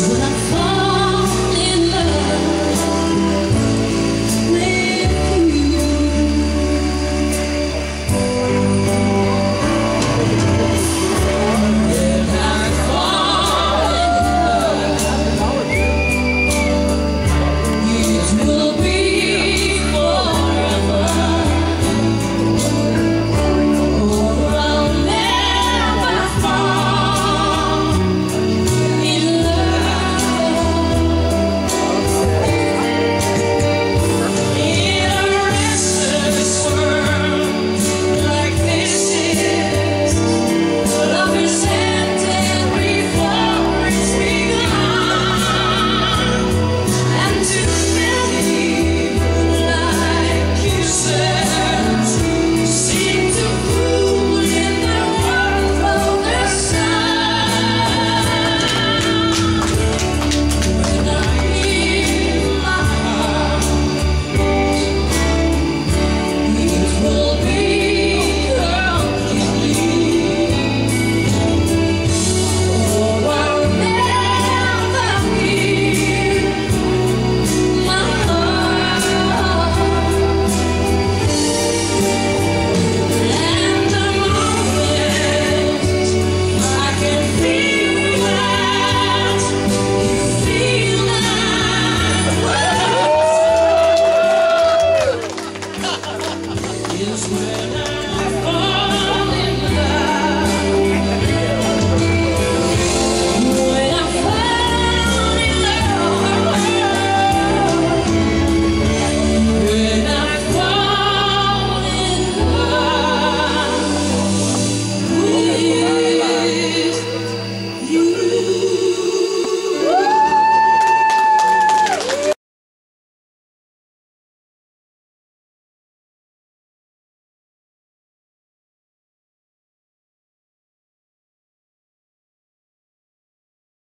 When I fall